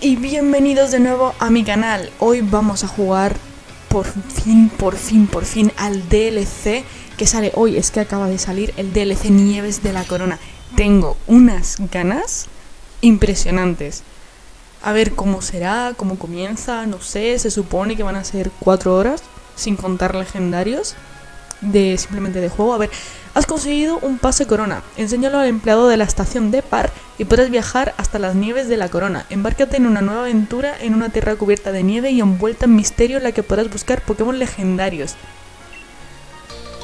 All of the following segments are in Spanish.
Y bienvenidos de nuevo a mi canal. Hoy vamos a jugar por fin, por fin, por fin al DLC que sale hoy. Es que acaba de salir el DLC Nieves de la Corona. Tengo unas ganas impresionantes. A ver cómo será, cómo comienza, no sé. Se supone que van a ser cuatro horas, sin contar legendarios de simplemente de juego. A ver, has conseguido un pase corona. Enséñalo al empleado de la estación de Par y podrás viajar hasta las nieves de la corona. Embárcate en una nueva aventura en una tierra cubierta de nieve y envuelta en misterio en la que podrás buscar Pokémon legendarios.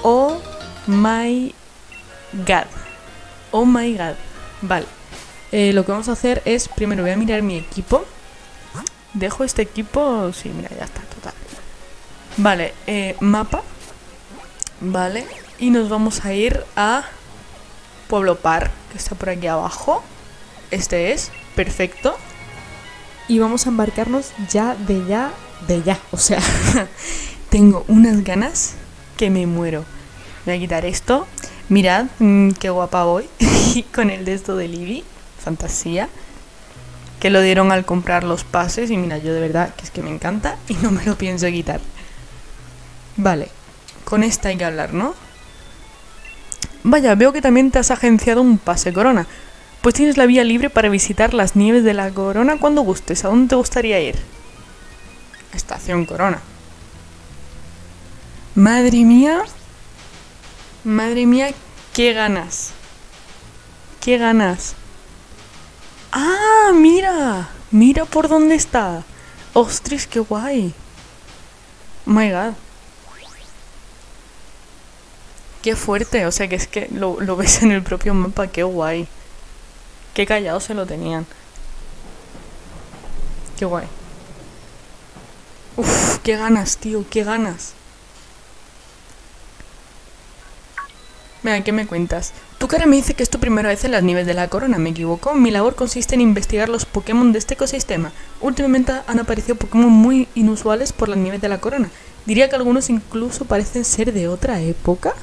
Oh my god. Oh my god. Vale. Eh, lo que vamos a hacer es, primero voy a mirar mi equipo. Dejo este equipo... Sí, mira, ya está, total. Vale, eh, mapa. Vale, y nos vamos a ir a Pueblo Par, que está por aquí abajo. Este es, perfecto. Y vamos a embarcarnos ya de ya, de ya. O sea, tengo unas ganas que me muero. Voy a quitar esto. Mirad mmm, qué guapa voy con el de esto de Libby. Fantasía. Que lo dieron al comprar los pases. Y mira, yo de verdad que es que me encanta y no me lo pienso quitar. Vale, con esta hay que hablar, ¿no? Vaya, veo que también te has agenciado un pase corona. Pues tienes la vía libre para visitar las nieves de la corona cuando gustes. ¿A dónde te gustaría ir? Estación Corona. Madre mía. Madre mía, qué ganas. Qué ganas. ¡Ah, mira! Mira por dónde está. ¡Ostras, qué guay! my god. Qué fuerte, o sea que es que lo, lo, ves en el propio mapa, qué guay. Qué callado se lo tenían. Qué guay. Uf, qué ganas, tío, qué ganas. Mira, ¿qué me cuentas? Tu cara me dice que es tu primera vez en las nieves de la corona, ¿me equivoco? Mi labor consiste en investigar los Pokémon de este ecosistema. Últimamente han aparecido Pokémon muy inusuales por las nieves de la corona. Diría que algunos incluso parecen ser de otra época.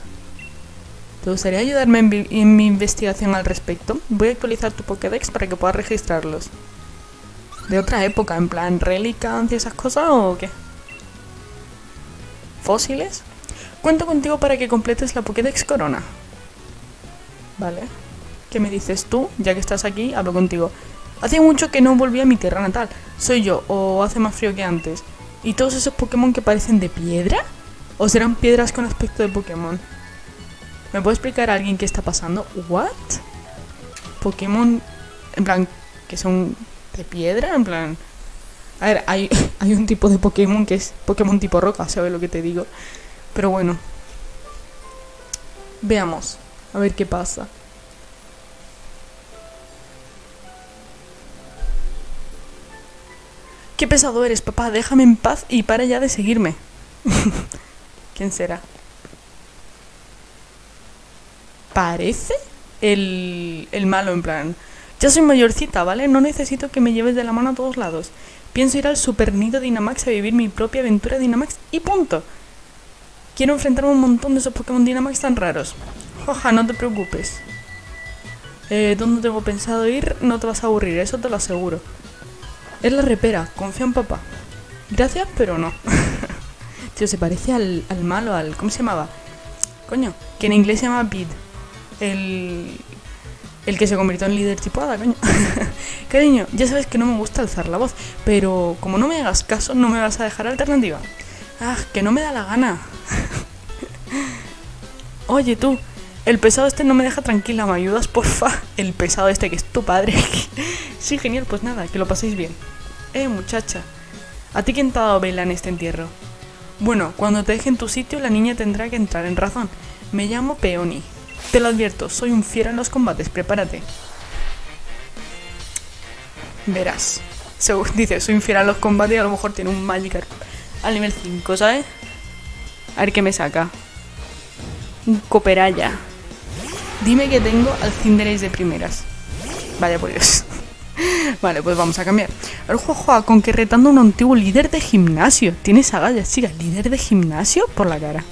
¿Te gustaría ayudarme en, en, mi investigación al respecto? Voy a actualizar tu Pokédex para que puedas registrarlos. ¿De otra época? ¿En plan Relicancy y esas cosas o qué? ¿Fósiles? Cuento contigo para que completes la Pokédex Corona. Vale. ¿Qué me dices tú? Ya que estás aquí, hablo contigo. Hace mucho que no volví a mi tierra natal. ¿Soy yo o hace más frío que antes? ¿Y todos esos Pokémon que parecen de piedra? ¿O serán piedras con aspecto de Pokémon? ¿Me puede explicar a alguien qué está pasando? ¿What? Pokémon, en plan, que son de piedra, en plan... A ver, hay, hay un tipo de Pokémon que es Pokémon tipo roca, ¿sabes lo que te digo? Pero bueno. Veamos, a ver qué pasa. Qué pesado eres, papá, déjame en paz y para ya de seguirme. ¿Quién será? Parece el, el, malo, en plan. Ya soy mayorcita, ¿vale? No necesito que me lleves de la mano a todos lados. Pienso ir al Super Nido Dynamax a vivir mi propia aventura Dynamax y punto. Quiero enfrentarme a un montón de esos Pokémon Dynamax tan raros. Joja, no te preocupes. Eh, ¿Dónde tengo pensado ir? No te vas a aburrir, eso te lo aseguro. Es la repera, confía en papá. Gracias, pero no. Tío, se parece al, al malo, al... ¿Cómo se llamaba? Coño, que en inglés se llama Bid el, el que se convirtió en líder tipo coño. Cariño, ya sabes que no me gusta alzar la voz, pero como no me hagas caso, no me vas a dejar alternativa. Ah, que no me da la gana. Oye tú, el pesado este no me deja tranquila, ¿me ayudas, porfa? El pesado este que es tu padre. sí, genial, pues nada, que lo paséis bien. Eh, muchacha, ¿a ti quién te ha dado vela en este entierro? Bueno, cuando te deje en tu sitio, la niña tendrá que entrar en razón. Me llamo Peony. Te lo advierto, soy un fiero en los combates, prepárate. Verás. Según dice, soy un fiero en los combates y a lo mejor tiene un Magikarp al nivel 5, ¿sabes? A ver qué me saca. Un Cooperaya. Dime que tengo al Cinderace de primeras. Vaya por Dios. vale, pues vamos a cambiar. El juego con que retando a un antiguo líder de gimnasio. Tienes agallas, chica. Líder de gimnasio por la cara.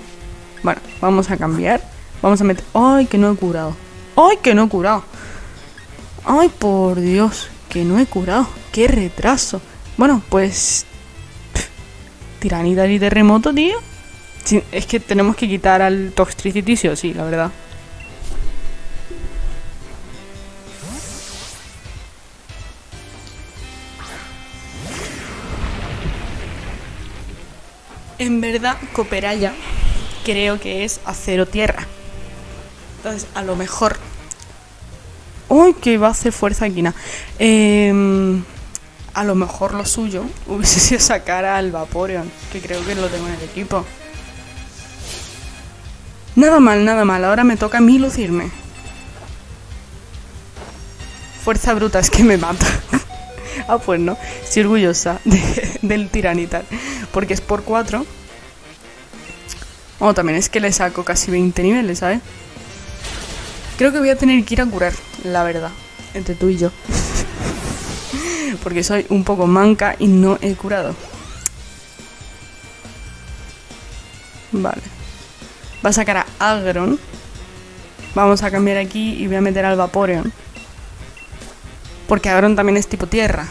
Bueno, vamos a cambiar. Vamos a meter... ¡Ay, que no he curado! ¡Ay, que no he curado! ¡Ay, por Dios! que no he curado. ¡Qué retraso! Bueno, pues... Tiranita y terremoto, tío. es que tenemos que quitar al Toxtricity sí sí, la verdad. En verdad, Cooperaya creo que es acero tierra. Entonces, a lo mejor. ¡Uy! Que va a hacer fuerza aquí. Eh, a lo mejor lo suyo hubiese sido sacar al Vaporeon, que creo que lo tengo en el equipo. Nada mal, nada mal. Ahora me toca a mí lucirme. Fuerza bruta, es que me mata. ah, pues no. Estoy orgullosa del tiranitar. Porque es por 4. Oh, también es que le saco casi 20 niveles, ¿sabes? Creo que voy a tener que ir a curar, la verdad. Entre tú y yo. Porque soy un poco manca y no he curado. Vale. Va a sacar a Agron. Vamos a cambiar aquí y voy a meter al Vaporeon. Porque Agron también es tipo tierra.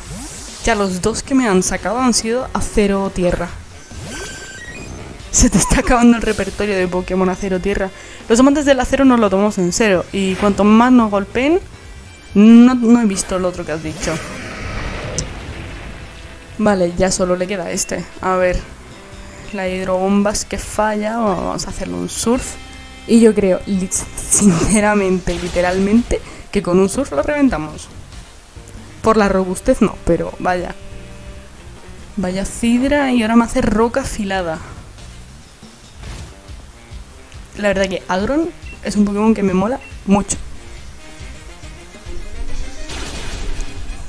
Ya los dos que me han sacado han sido acero tierra. Se te está acabando el repertorio de Pokémon acero tierra. Los amantes del acero no lo tomamos en serio. Y cuanto más nos golpeen, no, he visto el otro que has dicho. Vale, ya solo le queda este. A ver, la hidrobomba es que falla. Vamos a hacerle un surf. Y yo creo, sinceramente, literalmente, que con un surf lo reventamos. Por la robustez no, pero vaya. Vaya cidra y ahora me hace roca afilada. La verdad que Agron es un Pokémon que me mola mucho.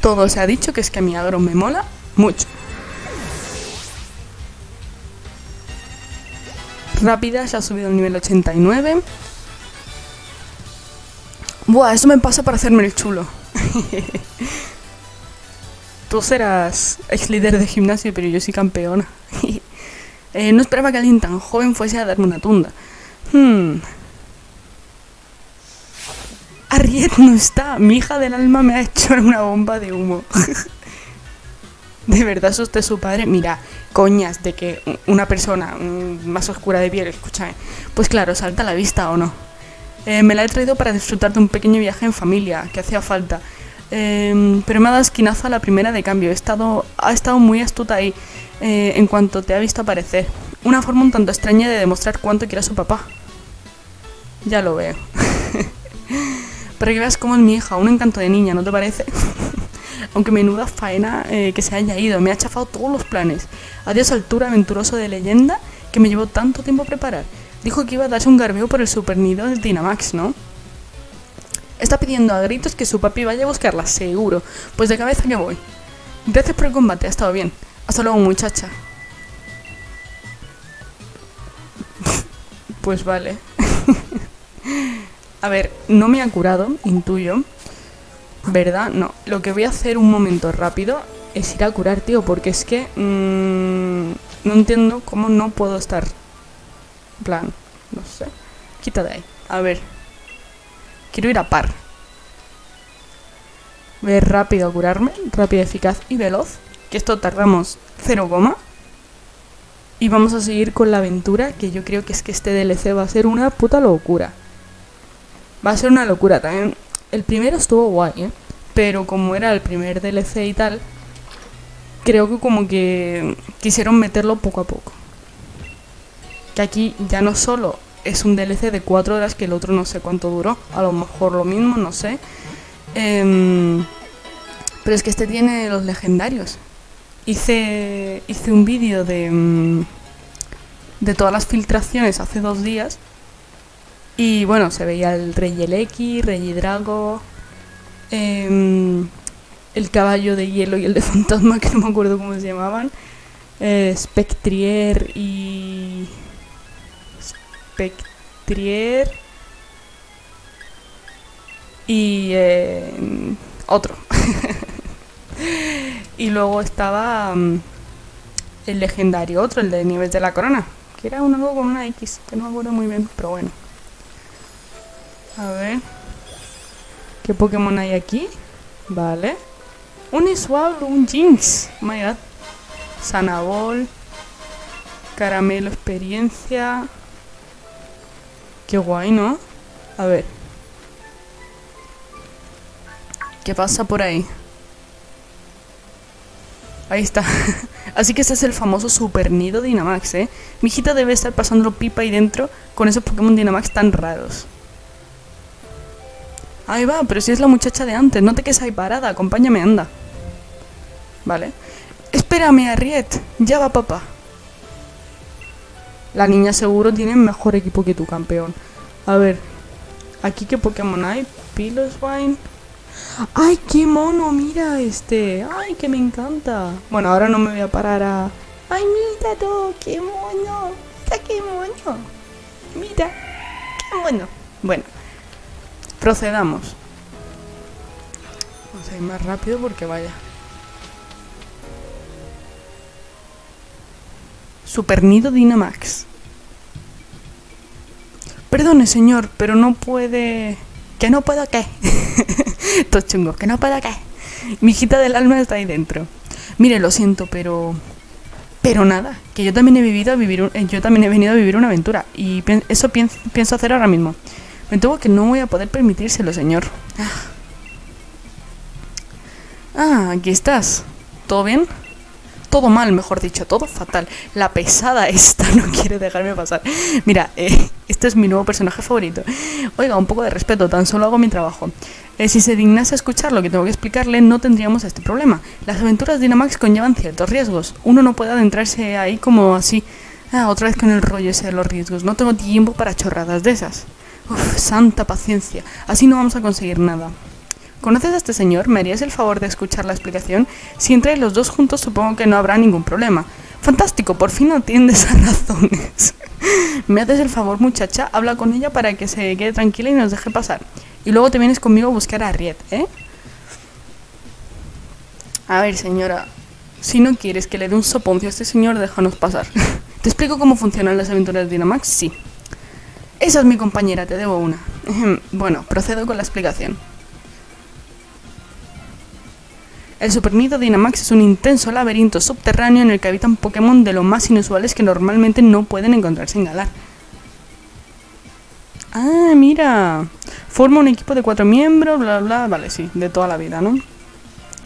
Todo se ha dicho que es que a mi Agron me mola mucho. Rápida, ya ha subido al nivel 89. Buah, eso me pasa para hacerme el chulo. Tú serás ex líder de gimnasio, pero yo soy campeona. Eh, no esperaba que alguien tan joven fuese a darme una tunda. Hmm. Arriet no está. Mi hija del alma me ha hecho una bomba de humo. ¿De verdad es usted su padre? Mira, coñas de que una persona más oscura de piel, escúchame, pues claro, salta a la vista o no. Eh, me la he traído para disfrutar de un pequeño viaje en familia, que hacía falta. Em, pero me ha dado esquinazo a la primera de cambio. He estado, ha estado muy astuta ahí eh, en cuanto te ha visto aparecer. Una forma un tanto extraña de demostrar cuánto quiere a su papá. Ya lo veo. Para que veas cómo es mi hija, un encanto de niña, ¿no te parece? Aunque menuda faena eh, que se haya ido, me ha chafado todos los planes. Adiós altura aventuroso de leyenda que me llevó tanto tiempo a preparar. Dijo que iba a darse un garbeo por el super nido del Dynamax, ¿no? Está pidiendo a gritos que su papi vaya a buscarla, seguro. Pues de cabeza que voy. Gracias por el combate, ha estado bien. Hasta luego, muchacha. pues vale. a ver, no me ha curado, intuyo. ¿Verdad? No. Lo que voy a hacer un momento rápido es ir a curar, tío, porque es que mmm, no entiendo cómo no puedo estar. En plan, no sé. Quita de ahí. A ver. Quiero ir a par. Ir rápido a curarme, rápido, eficaz y veloz. Que esto tardamos 0, y vamos a seguir con la aventura, que yo creo que es que este DLC va a ser una puta locura. Va a ser una locura también. El primero estuvo guay, ¿eh? Pero como era el primer DLC y tal, creo que como que quisieron meterlo poco a poco. Que aquí ya no solo es un DLC de 4 horas, que el otro no sé cuánto duró, a lo mejor lo mismo, no sé. Em, pero es que este tiene los legendarios. Hice, hice un vídeo de, mm, de todas las filtraciones hace dos días. Y bueno, se veía el Rey Eleki, Rey Drago, em, el caballo de hielo y el de fantasma, que no me acuerdo cómo se llamaban, eh, Spectrier y... Spectrier y eh, otro. Y luego estaba mm, el legendario otro, el de nivel de la corona, que era uno con una X, que no me acuerdo muy bien, pero bueno. A ver. ¿Qué Pokémon hay aquí? Vale. Un Swablu, un Jinx. Oh my god. Sanabol. Caramelo experiencia. Qué guay, ¿no? A ver. ¿Qué pasa por ahí? Ahí está. Así que este es el famoso Super Nido Dynamax, ¿eh? Mi hijita debe estar pasándolo pipa ahí dentro con esos Pokémon Dynamax tan raros. Ahí va, pero si es la muchacha de antes, no te quedes ahí parada, acompáñame, anda. Vale. Espérame, Arriet, ya va papá. La niña seguro tiene mejor equipo que tu campeón. A ver, aquí qué Pokémon hay? Piloswine. ¡Ay, qué mono! Mira este. ¡Ay, que me encanta! Bueno, ahora no me voy a parar a... ¡Ay, mira todo! ¡Qué mono! ¡Mira qué mono! ¡Mira! ¡Qué mono! Bueno, procedamos. Vamos a ir más rápido porque vaya. Super Nido Dynamax. Perdone, señor, pero no puede... ¿Que no puedo qué? Todo chungo, ¿que no puedo qué? Mi hijita del alma está ahí dentro. Mire, lo siento, pero... Pero nada, que yo también he vivido a vivir un- eh, yo también he venido a vivir una aventura y eso pien- pienso hacer ahora mismo. Me temo que no voy a poder permitírselo, señor. Ah. Ah, aquí estás. ¿Todo bien? Todo mal, mejor dicho, todo fatal. La pesada esta no quiere dejarme pasar. Mira, eh, este es mi nuevo personaje favorito. Oiga, un poco de respeto, tan solo hago mi trabajo. Eh, si se dignase a escuchar lo que tengo que explicarle, no tendríamos este problema. Las aventuras Dynamax conllevan ciertos riesgos. Uno no puede adentrarse ahí como así. Ah, otra vez con el rollo ese de los riesgos. No tengo tiempo para chorradas de esas. Uf, santa paciencia. Así no vamos a conseguir nada. ¿Conoces a este señor? ¿Me harías el favor de escuchar la explicación? Si entre los dos juntos supongo que no habrá ningún problema. Fantástico, por fin atiendes a razones. ¿Me haces el favor, muchacha? Habla con ella para que se quede tranquila y nos deje pasar. Y luego te vienes conmigo a buscar a Riet, ¿eh? A ver, señora, si no quieres que le dé un soponcio a este señor, déjanos pasar. ¿Te explico cómo funcionan las aventuras de Dynamax? Sí. Esa es mi compañera, te debo una. Bueno, procedo con la explicación. El Supernido Dynamax es un intenso laberinto subterráneo en el que habitan Pokémon de lo más inusuales que normalmente no pueden encontrarse en Galar. Ah, mira. Forma un equipo de cuatro miembros, bla, bla, vale, sí, de toda la vida, ¿no?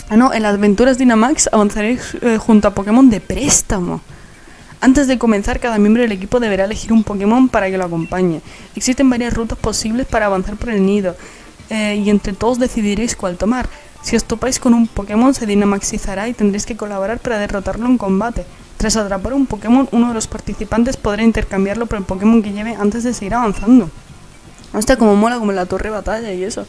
Ah, no, en las aventuras Dynamax avanzaréis eh, junto a Pokémon de préstamo. Antes de comenzar, cada miembro del equipo deberá elegir un Pokémon para que lo acompañe. Existen varias rutas posibles para avanzar por el nido, eh, y entre todos decidiréis cuál tomar. Si os topáis con un Pokémon, se dinamaxizará y tendréis que colaborar para derrotarlo en combate. Tras atrapar un Pokémon, uno de los participantes podrá intercambiarlo por el Pokémon que lleve antes de seguir avanzando. Hostia, como mola, como la torre batalla y eso.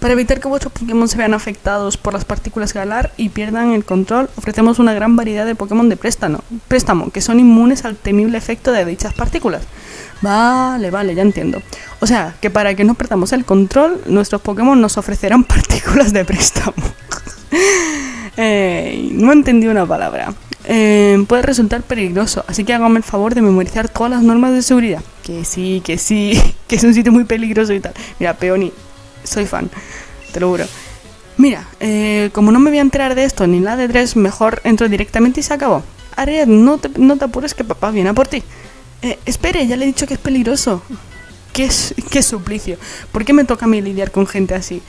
Para evitar que vuestros Pokémon se vean afectados por las partículas Galar y pierdan el control, ofrecemos una gran variedad de Pokémon de préstamo, préstamo, que son inmunes al temible efecto de dichas partículas. Vale, vale, ya entiendo. O sea, que para que no perdamos el control, nuestros Pokémon nos ofrecerán partículas de préstamo. No entendí una palabra. Eh, puede resultar peligroso, así que hágame el favor de memorizar todas las normas de seguridad. Que sí, que sí, que es un sitio muy peligroso y tal. Mira, Peony, soy fan, te lo juro. Mira, eh, como no me voy a enterar de esto ni la de tres, mejor entro directamente y se acabó. Ariad, no te, no te apures que papá viene a por ti. Eh, espere, ya le he dicho que es peligroso. ¿Qué, qué suplicio. ¿Por qué me toca a mí lidiar con gente así?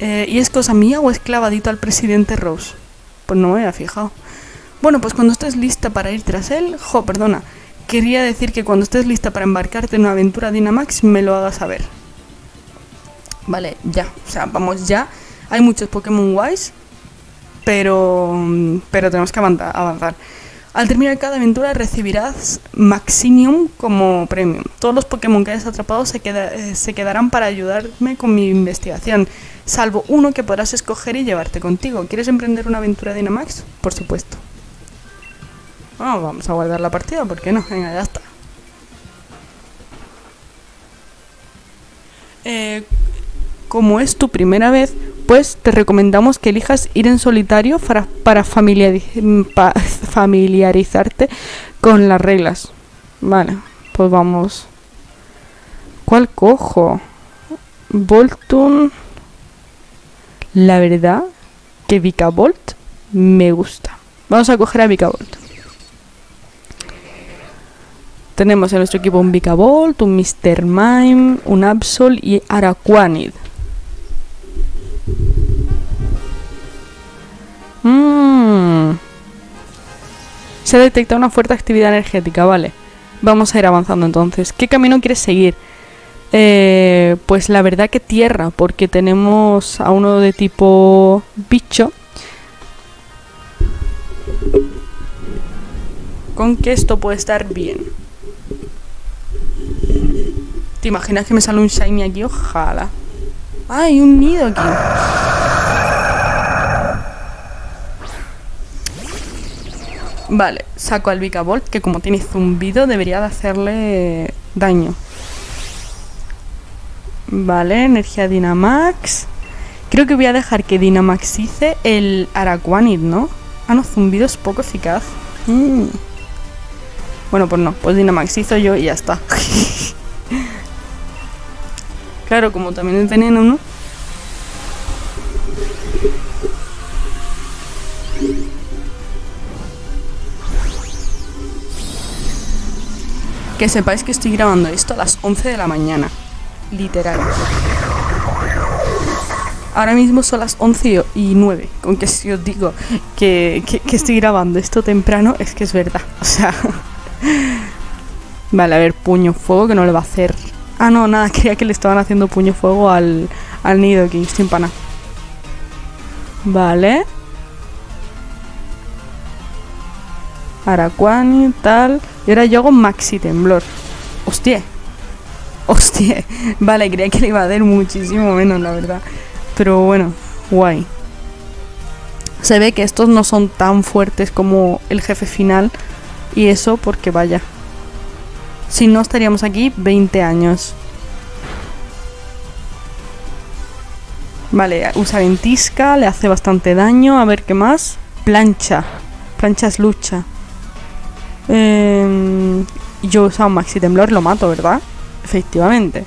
Eh, ¿Y es cosa mía o es clavadito al presidente Rose? Pues no me había fijado. Bueno, pues cuando estés lista para ir tras él, jo, perdona. Quería decir que cuando estés lista para embarcarte en una aventura Dynamax, me lo hagas saber. Vale, ya. O sea, vamos ya. Hay muchos Pokémon guays, pero, pero tenemos que avanza- avanzar. Al terminar cada aventura recibirás Maxinium como premio. Todos los Pokémon que hayas atrapado se, queda- eh, se quedarán para ayudarme con mi investigación, salvo uno que podrás escoger y llevarte contigo. ¿Quieres emprender una aventura Dynamax? Por supuesto. Vamos a guardar la partida, ¿por qué no? Venga, ya está. Eh, como es tu primera vez, pues te recomendamos que elijas ir en solitario para, pa- familiarizarte con las reglas. Vale, pues vamos. ¿Cuál cojo? Voltun. La verdad que Vikavolt me gusta. Vamos a coger a Vikavolt. Tenemos en nuestro equipo un Vikavolt, un Mr. Mime, un Absol y Araquanid. Mm. Se ha detectado una fuerte actividad energética, vale. Vamos a ir avanzando entonces. ¿Qué camino quieres seguir? Eh, pues la verdad que tierra, porque tenemos a uno de tipo bicho. Con que esto puede estar bien. ¿Te imaginas que me sale un shiny aquí? Ojalá. ¡Ay, un nido aquí! Vale, saco al Vikavolt, que como tiene zumbido debería de hacerle daño. Vale, energía Dynamax. Creo que voy a dejar que Dynamaxice el Araquanid, ¿no? Ah, no, zumbido es poco eficaz. Mm. Bueno, pues no, pues Dynamaxizo yo y ya está. claro, como también es veneno, ¿no? Que sepáis que estoy grabando esto a las 11 de la mañana. Literal. Ahora mismo son las 11 y 9. Con que si os digo que, que, estoy grabando esto temprano, es que es verdad. O sea. Vale, a ver, puño fuego que no le va a hacer. Ah, no, nada, creía que le estaban haciendo puño fuego al, al nido sin pana. Vale. Araquani, tal. Y ahora yo hago Maxi Temblor. Hostia. Hostia. Vale, creía que le iba a dar muchísimo menos, la verdad. Pero bueno, guay. Se ve que estos no son tan fuertes como el jefe final. Y eso porque vaya. Si no estaríamos aquí 20 años. Vale, usa ventisca, le hace bastante daño. A ver qué más. Plancha. Plancha es lucha. Eh, yo usado un Maxi Temblor, lo mato, ¿verdad? Efectivamente.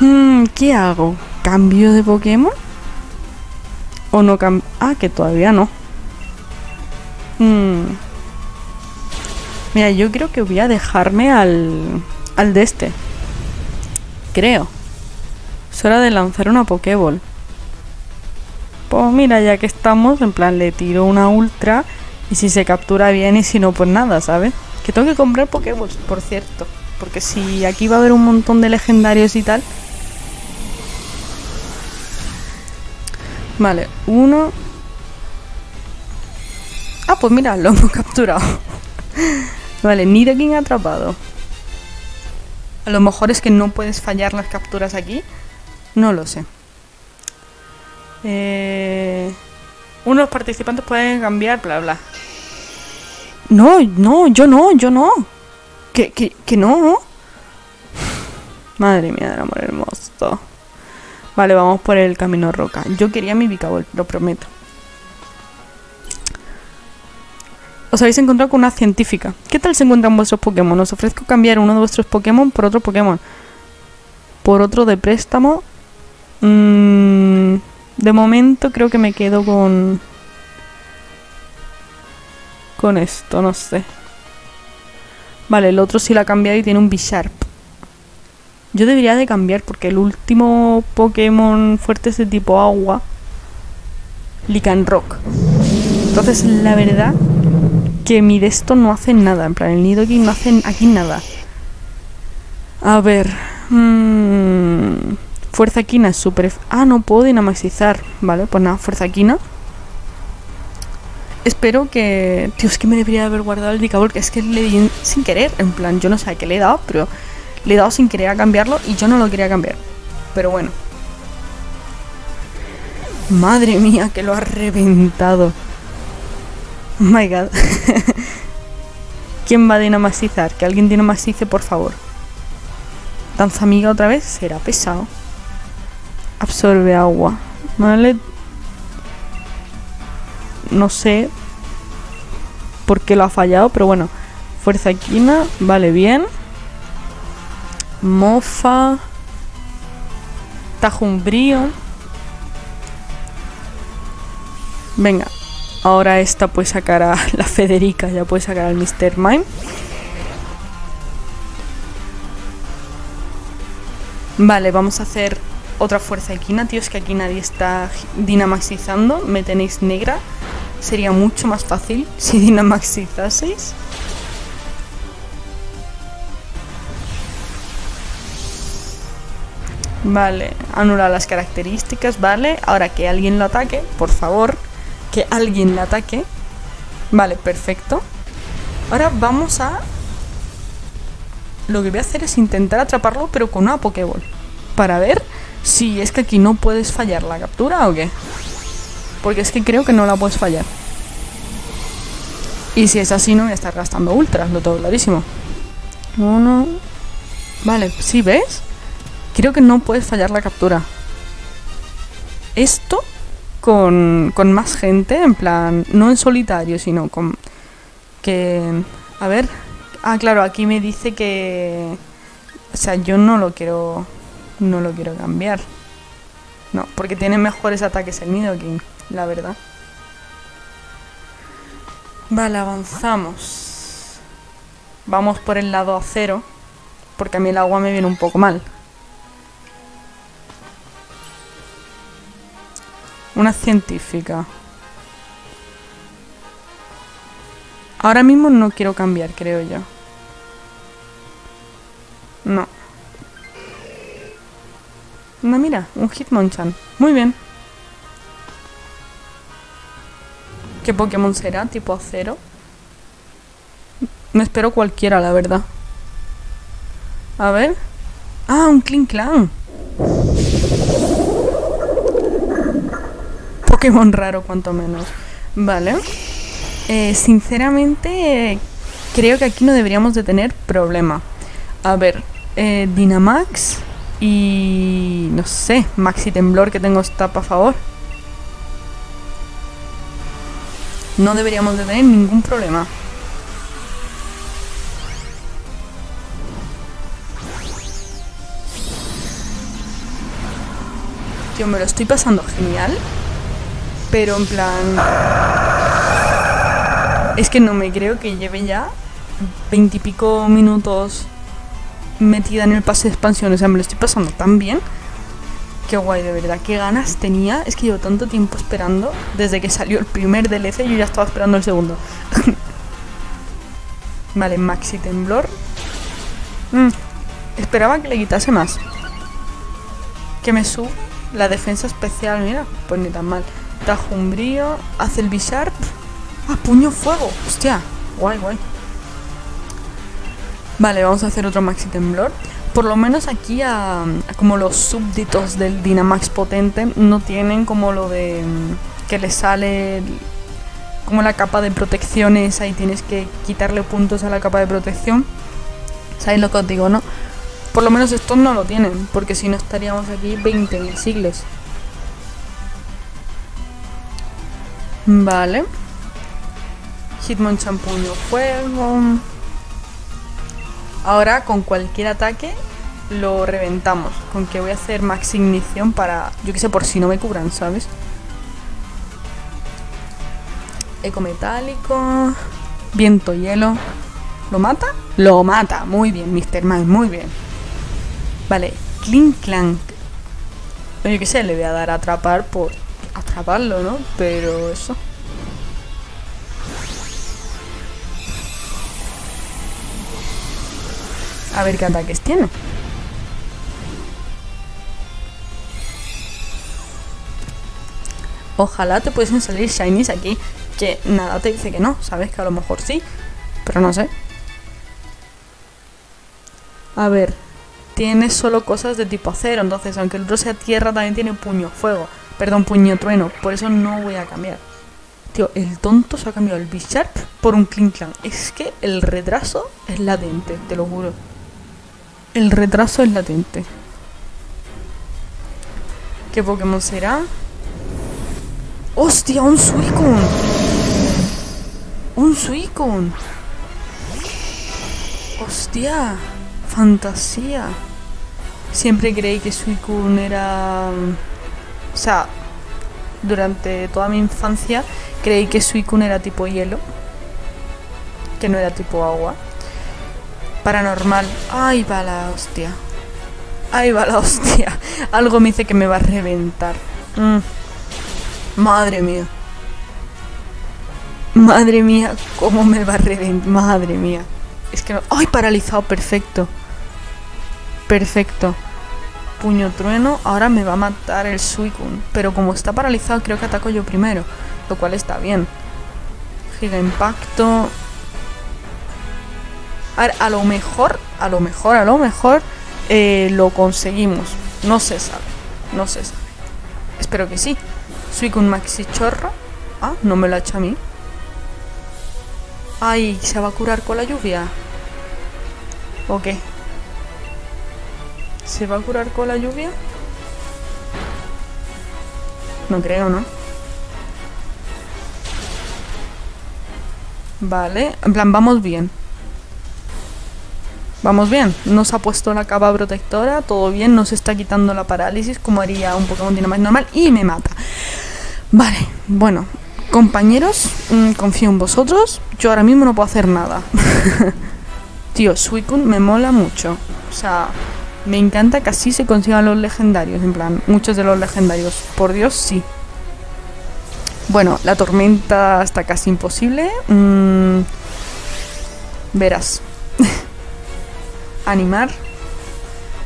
Hmm, ¿Qué hago? ¿Cambio de Pokémon? ¿O no cambio? Ah, que todavía no. Hmm. Mira, yo creo que voy a dejarme al, al de este. Creo. Es hora de lanzar una Pokéball. Pues mira, ya que estamos, en plan, le tiro una ultra y si se captura bien y si no, pues nada, ¿sabes? Que tengo que comprar Pokémon, por cierto. Porque si aquí va a haber un montón de legendarios y tal. Vale, uno. Ah, pues mira, lo hemos capturado. vale, Nidoking atrapado. A lo mejor es que no puedes fallar las capturas aquí. No lo sé. Eh... Unos participantes pueden cambiar, bla, bla. No, no, yo no, yo no. Que, que, que no. Madre mía del amor hermoso. Vale, vamos por el camino roca. Yo quería mi Bicabol, lo prometo. Os habéis encontrado con una científica. ¿Qué tal se encuentran vuestros Pokémon? Os ofrezco cambiar uno de vuestros Pokémon por otro Pokémon. Por otro de préstamo. Mm, de momento creo que me quedo con con esto, no sé. Vale, el otro sí lo ha cambiado y tiene un Bisharp. Yo debería de cambiar porque el último Pokémon fuerte es de tipo agua. Rock. Entonces, la verdad que mi de esto no hace nada. En plan, el Nidoking no hace aquí nada. A ver. Mmm, fuerza quina es súper... Ah, no puedo dinamizar. Vale, pues nada, fuerza quina. Espero que... Tío, es que me debería haber guardado el Vicabol, que es que le di sin querer. En plan, yo no sé a qué le he dado, pero le he dado sin querer a cambiarlo y yo no lo quería cambiar. Pero bueno. Madre mía, que lo ha reventado. Oh my god. ¿Quién va a dinamizar? Que alguien dinamice, por favor. Danza amiga otra vez. Será pesado. Absorbe agua. Vale, no sé por qué lo ha fallado, pero bueno. Fuerza quina, vale, bien. Mofa. Tajumbrío. Venga. Ahora esta puede sacar a la Federica, ya puede sacar al Mr. Mime. Vale, vamos a hacer otra fuerza equina, tío. Es que aquí nadie está dinamaxizando. Me tenéis negra. Sería mucho más fácil si dinamaxizaseis. Vale, anula las características, vale. Ahora que alguien lo ataque, por favor. Que alguien le ataque. Vale, perfecto. Ahora vamos a... Lo que voy a hacer es intentar atraparlo, pero con una Pokéball. Para ver si es que aquí no puedes fallar la captura o qué. Porque es que creo que no la puedes fallar. Y si es así, no voy a estar gastando ultras, lo tengo clarísimo. Uno... Vale, ¿sí ves? Creo que no puedes fallar la captura. Esto con, con más gente, en plan, no en solitario, sino con... Que... A ver... Ah, claro, aquí me dice que... O sea, yo no lo quiero... No lo quiero cambiar. No, porque tiene mejores ataques el Nidoking, la verdad. Vale, avanzamos. Vamos por el lado acero, porque a mí el agua me viene un poco mal. Una científica. Ahora mismo no quiero cambiar, creo yo. No. No, mira, un Hitmonchan. Muy bien. ¿Qué Pokémon será? ¿Tipo acero? Me espero cualquiera, la verdad. A ver. Ah, un Klinklang. Pokémon raro, cuanto menos. Vale. Eh, sinceramente, creo que aquí no deberíamos de tener problema. A ver, eh, Dynamax y... no sé, Maxi Temblor que tengo está para favor. No deberíamos de tener ningún problema. Tío, me lo estoy pasando genial. Pero en plan... Es que no me creo que lleve ya veintipico minutos metida en el pase de expansión. O sea, me lo estoy pasando tan bien. Qué guay, de verdad. Qué ganas tenía. Es que llevo tanto tiempo esperando. Desde que salió el primer DLC, yo ya estaba esperando el segundo. vale, Maxi Temblor. Mm, esperaba que le quitase más. Que me sube la defensa especial, mira. Pues ni tan mal. Tajumbrío, hace el Bisharp. ¡Ah, puño fuego! ¡Hostia! Guay, guay. Vale, vamos a hacer otro Maxi Temblor. Por lo menos aquí a, como los súbditos del Dynamax potente no tienen como lo de mm, que le sale como la capa de protección esa y tienes que quitarle puntos a la capa de protección. ¿Sabéis lo que os digo, no? Por lo menos estos no lo tienen, porque si no estaríamos aquí 20.000 siglos. Vale. Hitmonchan puño fuego. Ahora con cualquier ataque lo reventamos. Con que voy a hacer max ignición para, yo que sé, por si no me cubran, ¿sabes? Eco metálico. Viento hielo. ¿Lo mata? Lo mata. Muy bien, Mr. Mime, muy bien. Vale, Clink Clank. Yo que sé, le voy a dar a atrapar por atraparlo, ¿no? Pero eso. A ver qué ataques tiene. Ojalá te pudiesen salir shinies aquí. Que nada te dice que no. Sabes que a lo mejor sí. Pero no sé. A ver. Tiene solo cosas de tipo acero. Entonces, aunque el otro sea tierra, también tiene puño fuego. Perdón, puño trueno. Por eso no voy a cambiar. Tío, el tonto se ha cambiado el Bisharp por un Klinklang. Es que el retraso es latente, te lo juro. El retraso es latente. ¿Qué Pokémon será? ¡Hostia! ¡Un Suicune! ¡Un Suicune! ¡Hostia! ¡Fantasía! Siempre creí que Suicune era... O sea, durante toda mi infancia creí que Suicune era tipo hielo, que no era tipo agua. Paranormal. Ay, va la hostia. Ay, va la hostia. Algo me dice que me va a reventar. Mm. Madre mía. Madre mía, cómo me va a reventar. Madre mía. Es que no... ¡Ay, paralizado! Perfecto. Perfecto. Puño trueno. Ahora me va a matar el Suicune. Pero como está paralizado, creo que ataco yo primero. Lo cual está bien. Giga impacto. A, a lo mejor, a lo mejor, a lo mejor eh, lo conseguimos. No se sabe. No se sabe. Espero que sí. Suicune Maxi Chorro. Ah, no me lo ha hecho a mí. Ay, ¿se va a curar con la lluvia? ¿O qué? ¿Se va a curar con la lluvia? No creo, ¿no? Vale, en plan, vamos bien. Vamos bien, nos ha puesto la capa protectora, todo bien, nos está quitando la parálisis como haría un Pokémon Dynamax normal y me mata. Vale, bueno, compañeros, mmm, confío en vosotros, yo ahora mismo no puedo hacer nada. Tío, Suicune me mola mucho, o sea, me encanta que así se consigan los legendarios, en plan, muchos de los legendarios, por Dios, sí. Bueno, la tormenta está casi imposible. Mm, verás. Animar.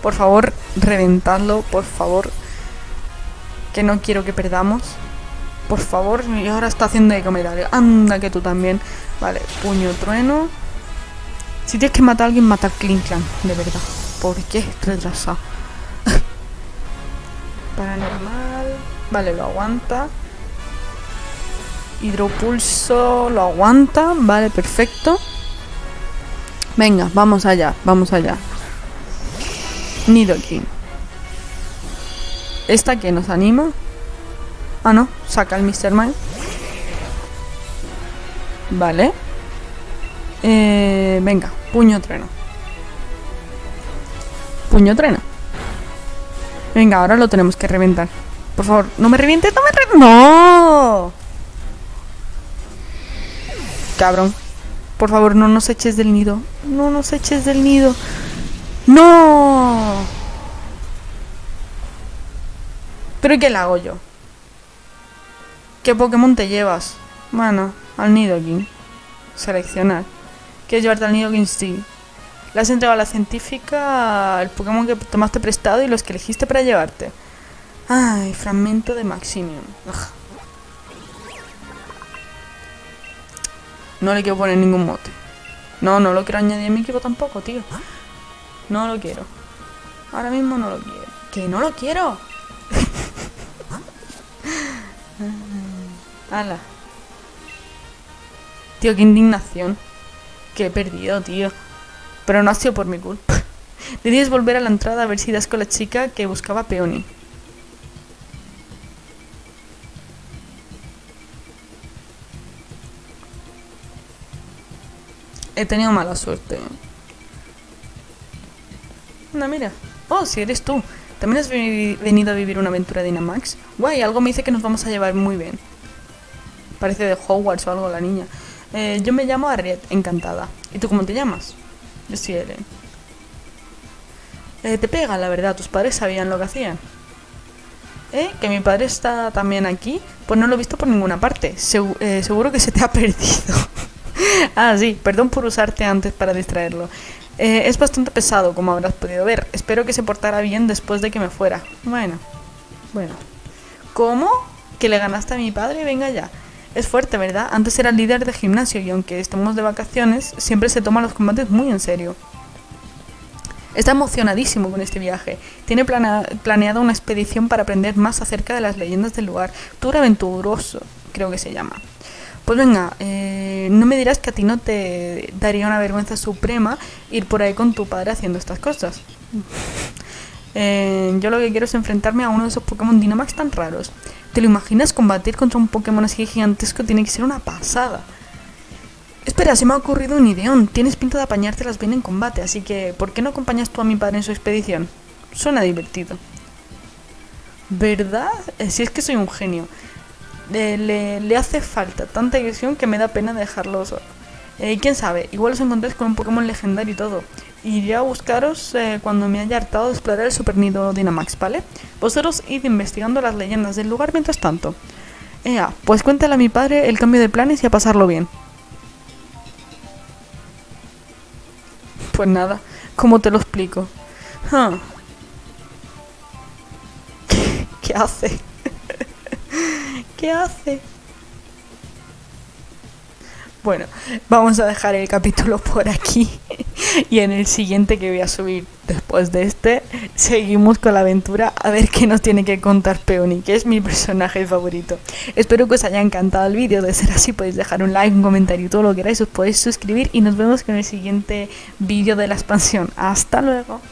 Por favor, reventadlo, por favor. Que no quiero que perdamos. Por favor, y ahora está haciendo de comer. Anda, que tú también. Vale, puño trueno. Si tienes que matar a alguien, mata al Clan, de verdad. ¿Por qué? Retrasado. Paranormal. Vale, lo aguanta. Hidropulso lo aguanta. Vale, perfecto. Venga, vamos allá, vamos allá. Nidoking. ¿Esta que nos anima? Ah, no, saca el Mr. Mime. Vale. Eh, venga, puño treno. Puño treno. Venga, ahora lo tenemos que reventar. Por favor, no me revientes, no me revientes. ¡No! Cabrón. Por favor, no nos eches del nido. No nos eches del nido. ¡No! ¿Pero qué le hago yo? ¿Qué Pokémon te llevas? Bueno, al Nidoking. Seleccionar. ¿Quieres llevarte al Nidoking? Sí. Le has entregado a la científica el Pokémon que tomaste prestado y los que elegiste para llevarte. Ay, fragmento de Maximium. No le quiero poner ningún mote. No, no lo quiero añadir a mi equipo tampoco, tío. No lo quiero. Ahora mismo no lo quiero. ¡Que no lo quiero! ¡Hala! Tío, qué indignación. Que he perdido, tío. Pero no ha sido por mi culpa. Debías volver a la entrada a ver si das con la chica que buscaba a Peony. He tenido mala suerte. Anda, mira. Oh, si eres tú. ¿También has venido a vivir una aventura de Dynamax? Guay, algo me dice que nos vamos a llevar muy bien. Parece de Hogwarts o algo la niña. Eh, yo me llamo Harriet, encantada. ¿Y tú cómo te llamas? Yo soy Ellen. Eh, te pega, la verdad. Tus padres sabían lo que hacían. ¿Eh? ¿Que mi padre está también aquí? Pues no lo he visto por ninguna parte. Segu eh, seguro que se te ha perdido. ah, sí, perdón por usarte antes para distraerlo. Eh, es bastante pesado, como habrás podido ver. Espero que se portara bien después de que me fuera. Bueno, bueno. ¿Cómo? ¿Que le ganaste a mi padre? Venga ya. Es fuerte, ¿verdad? Antes era líder de gimnasio y aunque estemos de vacaciones, siempre se toma los combates muy en serio. Está emocionadísimo con este viaje. Tiene plana planeado una expedición para aprender más acerca de las leyendas del lugar. Tour aventuroso, creo que se llama. Pues venga, eh, no me dirás que a ti no te daría una vergüenza suprema ir por ahí con tu padre haciendo estas cosas. eh, yo lo que quiero es enfrentarme a uno de esos Pokémon Dynamax tan raros. ¿Te lo imaginas combatir contra un Pokémon así gigantesco? Tiene que ser una pasada. Espera, se me ha ocurrido un ideón. Tienes pinta de apañártelas bien en combate, así que ¿por qué no acompañas tú a mi padre en su expedición? Suena divertido. ¿Verdad? Eh, si es que soy un genio. Le, hace falta tanta diversión que me da pena dejarlo solo. Eh, quién sabe, igual os encontréis con un Pokémon legendario y todo. Iré a buscaros eh, cuando me haya hartado de explorar el Super Nido Dynamax, ¿vale? Vosotros id investigando las leyendas del lugar mientras tanto. Ea, pues cuéntale a mi padre el cambio de planes y a pasarlo bien. Pues nada, ¿cómo te lo explico? Ah. ¿Qué hace? ¿Qué hace? Bueno, vamos a dejar el capítulo por aquí y en el siguiente que voy a subir después de este seguimos con la aventura a ver qué nos tiene que contar Peony, que es mi personaje favorito. Espero que os haya encantado el vídeo, de ser así podéis dejar un like, un comentario, todo lo que queráis, os podéis suscribir y nos vemos con el siguiente vídeo de la expansión. Hasta luego.